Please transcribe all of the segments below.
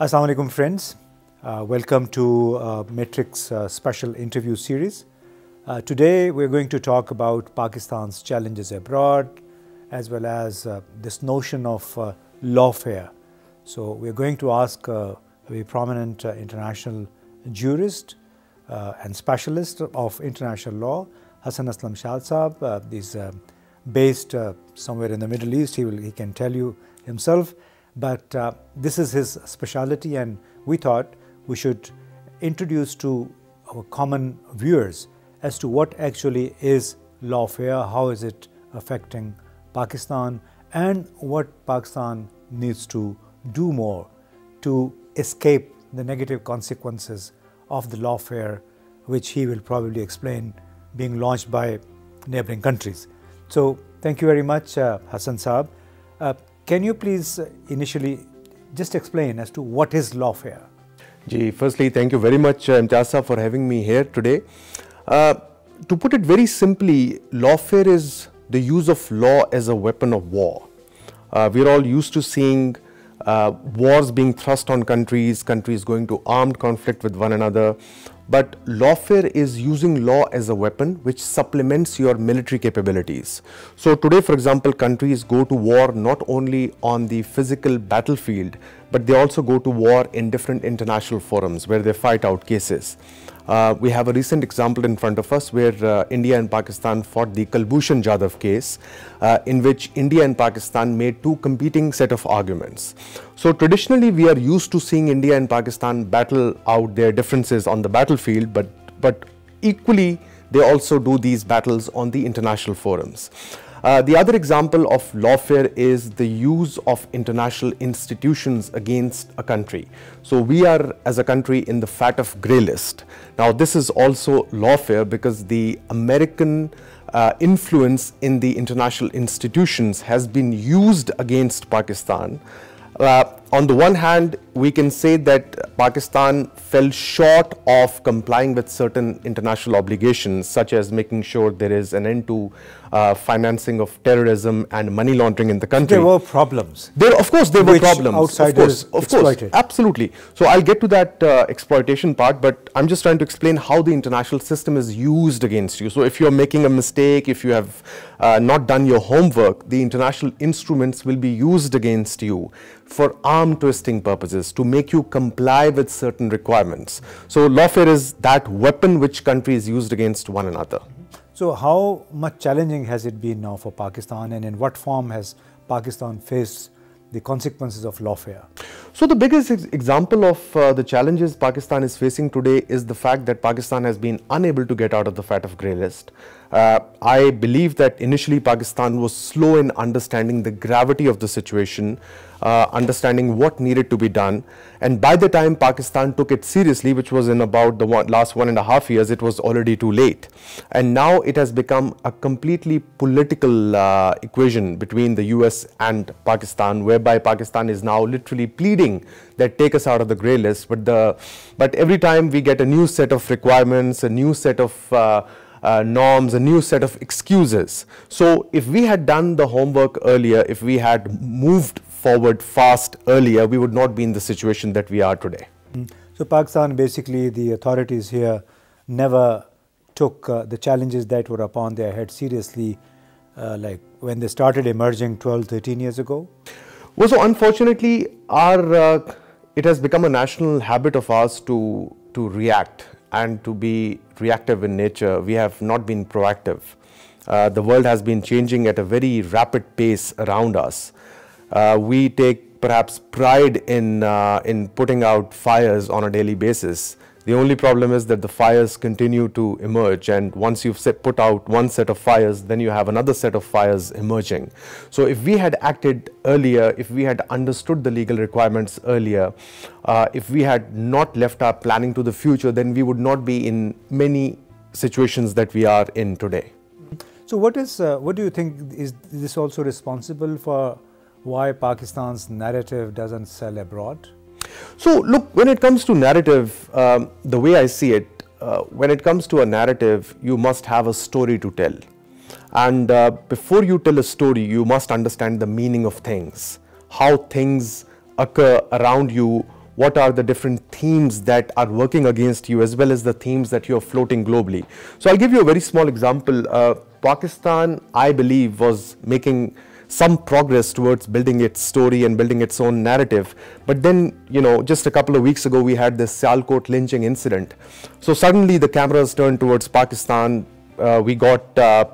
Assalamu alaikum, friends. Uh, welcome to uh, Matrix uh, special interview series. Uh, today, we're going to talk about Pakistan's challenges abroad as well as uh, this notion of uh, lawfare. So, we're going to ask a very prominent international jurist and specialist of international law, Hassan Aslam Shad Saab. he's based somewhere in the Middle East. He, will, he can tell you himself. But uh, this is his specialty, and we thought we should introduce to our common viewers as to what actually is lawfare, how is it affecting Pakistan, and what Pakistan needs to do more to escape the negative consequences of the lawfare, which he will probably explain being launched by neighboring countries. So, thank you very much, uh, Hassan Saab. Uh, can you please initially just explain as to what is lawfare? Ji, firstly, thank you very much, uh, for having me here today. Uh, to put it very simply, lawfare is the use of law as a weapon of war. Uh, we're all used to seeing uh, wars being thrust on countries, countries going to armed conflict with one another. But lawfare is using law as a weapon which supplements your military capabilities. So today, for example, countries go to war not only on the physical battlefield, but they also go to war in different international forums where they fight out cases. Uh, we have a recent example in front of us where uh, India and Pakistan fought the Kulbhushan Jadhav case, uh, in which India and Pakistan made two competing set of arguments. So traditionally, we are used to seeing India and Pakistan battle out their differences on the battlefield, but but equally, they also do these battles on the international forums. Uh, the other example of lawfare is the use of international institutions against a country. So we are as a country in the FATF grey list. Now this is also lawfare because the American uh, influence in the international institutions has been used against Pakistan uh, on the one hand, we can say that Pakistan fell short of complying with certain international obligations, such as making sure there is an end to uh, financing of terrorism and money laundering in the country. There were problems. There, of course, there were problems. Outsiders of course, of course, absolutely. So I'll get to that uh, exploitation part, but I'm just trying to explain how the international system is used against you. So if you're making a mistake, if you have uh, not done your homework, the international instruments will be used against you for arm twisting purposes to make you comply with certain requirements. So lawfare is that weapon which countries used against one another. So how much challenging has it been now for Pakistan and in what form has Pakistan faced the consequences of lawfare? So the biggest ex example of uh, the challenges Pakistan is facing today is the fact that Pakistan has been unable to get out of the FATF grey list. Uh, I believe that initially Pakistan was slow in understanding the gravity of the situation, uh, understanding what needed to be done. And by the time Pakistan took it seriously, which was in about the one, last one and a half years, it was already too late. And now it has become a completely political uh, equation between the US and Pakistan, whereby Pakistan is now literally pleading that take us out of the grey list. But, the, but every time we get a new set of requirements, a new set of uh, norms, a new set of excuses. So if we had done the homework earlier, if we had moved forward fast earlier, we would not be in the situation that we are today. Mm. So Pakistan, basically the authorities here never took uh, the challenges that were upon their head seriously, uh, like when they started emerging 12, 13 years ago? Well, so unfortunately, our, uh, it has become a national habit of ours to, to react and to be reactive in nature. We have not been proactive. Uh, the world has been changing at a very rapid pace around us. Uh, we take perhaps pride in, uh, in putting out fires on a daily basis. The only problem is that the fires continue to emerge and once you've set, put out one set of fires, then you have another set of fires emerging. So if we had acted earlier, if we had understood the legal requirements earlier, uh, if we had not left our planning to the future, then we would not be in many situations that we are in today. So what is, uh, what do you think, is this also responsible for why Pakistan's narrative doesn't sell abroad? So look, when it comes to narrative, um, the way I see it, uh, when it comes to a narrative, you must have a story to tell. And uh, before you tell a story, you must understand the meaning of things, how things occur around you, what are the different themes that are working against you as well as the themes that you're floating globally. So I'll give you a very small example. Uh, Pakistan, I believe, was making some progress towards building its story and building its own narrative. But then, you know, just a couple of weeks ago, we had this Sialkot lynching incident. So suddenly the cameras turned towards Pakistan. Uh, we got uh,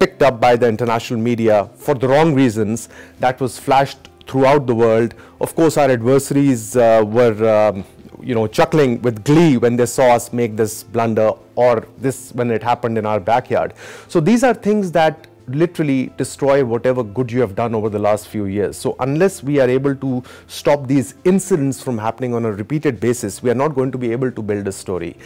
picked up by the international media for the wrong reasons. That was flashed throughout the world. Of course, our adversaries uh, were, um, you know, chuckling with glee when they saw us make this blunder or this when it happened in our backyard. So these are things that literally destroy whatever good you have done over the last few years. So unless we are able to stop these incidents from happening on a repeated basis, we are not going to be able to build a story.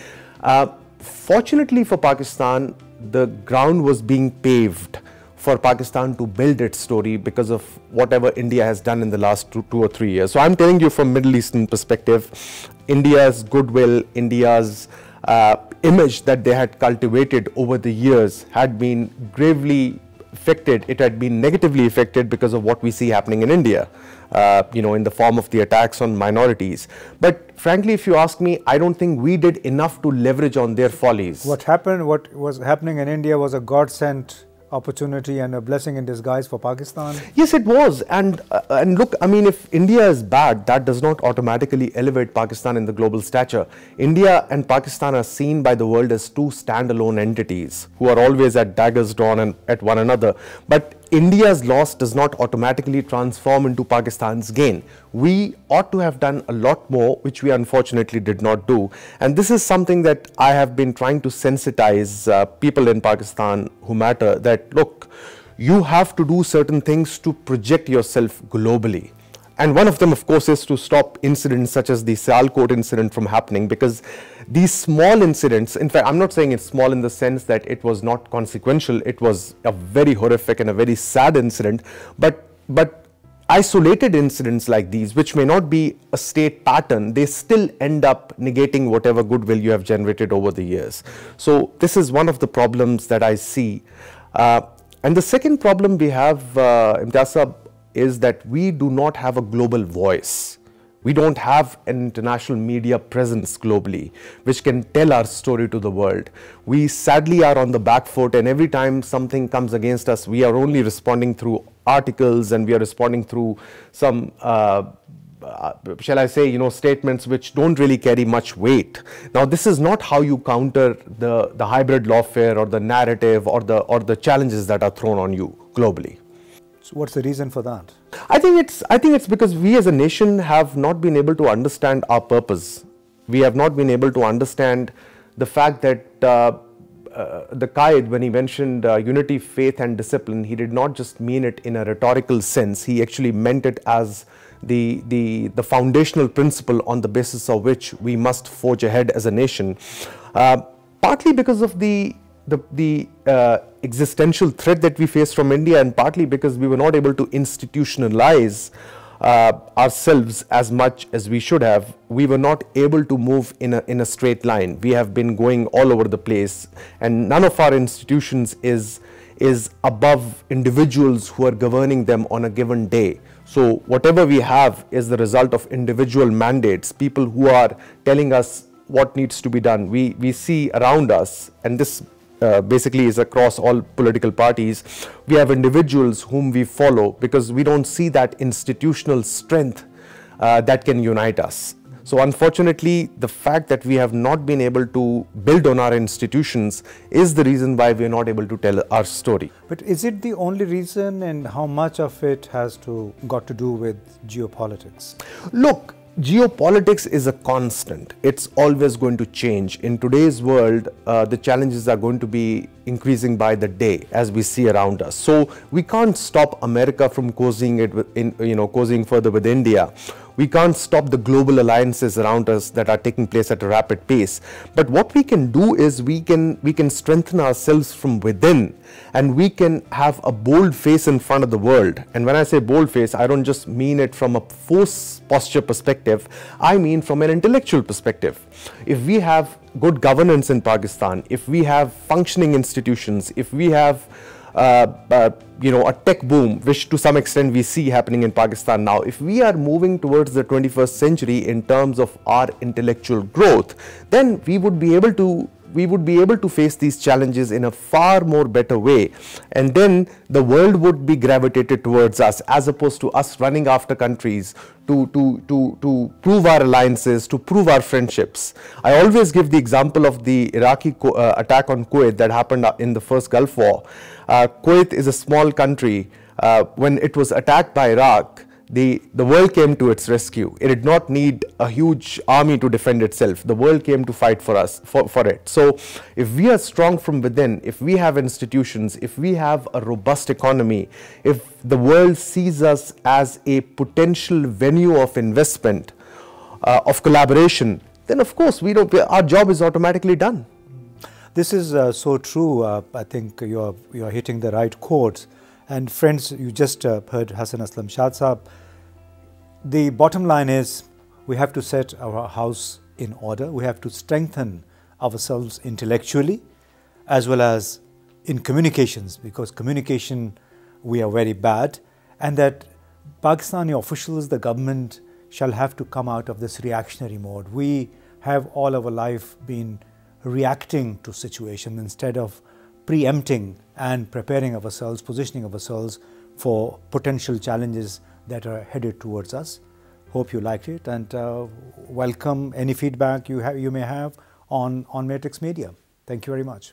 Uh, fortunately for Pakistan, the ground was being paved for Pakistan to build its story because of whatever India has done in the last two, two or three years. So I'm telling you from Middle Eastern perspective, India's goodwill, India's uh, image that they had cultivated over the years had been gravely affected, it had been negatively affected because of what we see happening in India, uh, you know, in the form of the attacks on minorities. But frankly, if you ask me, I don't think we did enough to leverage on their follies. What happened, what was happening in India was a God sent opportunity and a blessing in disguise for Pakistan? Yes, it was. And uh, and look, I mean, if India is bad, that does not automatically elevate Pakistan in the global stature. India and Pakistan are seen by the world as two standalone entities who are always at daggers drawn and at one another. But India's loss does not automatically transform into Pakistan's gain. We ought to have done a lot more, which we unfortunately did not do. And this is something that I have been trying to sensitize uh, people in Pakistan who matter that look, you have to do certain things to project yourself globally. And one of them, of course, is to stop incidents such as the Sialkot incident from happening because these small incidents, in fact, I'm not saying it's small in the sense that it was not consequential. It was a very horrific and a very sad incident. But, but isolated incidents like these, which may not be a state pattern, they still end up negating whatever goodwill you have generated over the years. So this is one of the problems that I see. Uh, and the second problem we have, uh, Imtiaz is that we do not have a global voice. We don't have an international media presence globally which can tell our story to the world. We sadly are on the back foot and every time something comes against us, we are only responding through articles and we are responding through some uh, uh, shall I say, you know, statements which don't really carry much weight. Now, this is not how you counter the, the hybrid lawfare or the narrative or the, or the challenges that are thrown on you globally. So what's the reason for that? I think it's I think it's because we as a nation have not been able to understand our purpose. We have not been able to understand the fact that uh, uh, the Quaid, when he mentioned uh, unity, faith, and discipline, he did not just mean it in a rhetorical sense. He actually meant it as the, the, the foundational principle on the basis of which we must forge ahead as a nation. Uh, partly because of the the, the uh, existential threat that we face from India and partly because we were not able to institutionalize uh, ourselves as much as we should have, we were not able to move in a, in a straight line. We have been going all over the place and none of our institutions is, is above individuals who are governing them on a given day. So whatever we have is the result of individual mandates, people who are telling us what needs to be done. We, we see around us, and this uh, basically is across all political parties. We have individuals whom we follow because we don't see that institutional strength uh, that can unite us. So unfortunately, the fact that we have not been able to build on our institutions is the reason why we are not able to tell our story. But is it the only reason and how much of it has to got to do with geopolitics? Look, geopolitics is a constant. It's always going to change. In today's world, uh, the challenges are going to be increasing by the day as we see around us. So we can't stop America from causing it in, you know, causing further with India. We can't stop the global alliances around us that are taking place at a rapid pace. But what we can do is we can, we can strengthen ourselves from within and we can have a bold face in front of the world. And when I say bold face, I don't just mean it from a force posture perspective, I mean from an intellectual perspective. If we have good governance in Pakistan, if we have functioning institutions, if we have Uh, uh, you know, a tech boom, which to some extent we see happening in Pakistan now. If we are moving towards the 21st century in terms of our intellectual growth, then we would be able to we would be able to face these challenges in a far more better way and then the world would be gravitated towards us as opposed to us running after countries to, to, to, to prove our alliances, to prove our friendships. I always give the example of the Iraqi uh, attack on Kuwait that happened in the first Gulf War. Uh, Kuwait is a small country. Uh, when it was attacked by Iraq, the, the world came to its rescue. It did not need a huge army to defend itself. The world came to fight for us, for, for it. So if we are strong from within, if we have institutions, if we have a robust economy, if the world sees us as a potential venue of investment, uh, of collaboration, then of course we don't, our job is automatically done. This is uh, so true. Uh, I think you're, you're hitting the right chords. And friends, you just uh, heard Hassan Aslam Saab the bottom line is we have to set our house in order. We have to strengthen ourselves intellectually as well as in communications because communication we are very bad and that Pakistani officials, the government shall have to come out of this reactionary mode. We have all our life been reacting to situation instead of preempting and preparing ourselves, positioning ourselves for potential challenges that are headed towards us. Hope you liked it and uh, welcome any feedback you, have, you may have on, on Matrix Media. Thank you very much.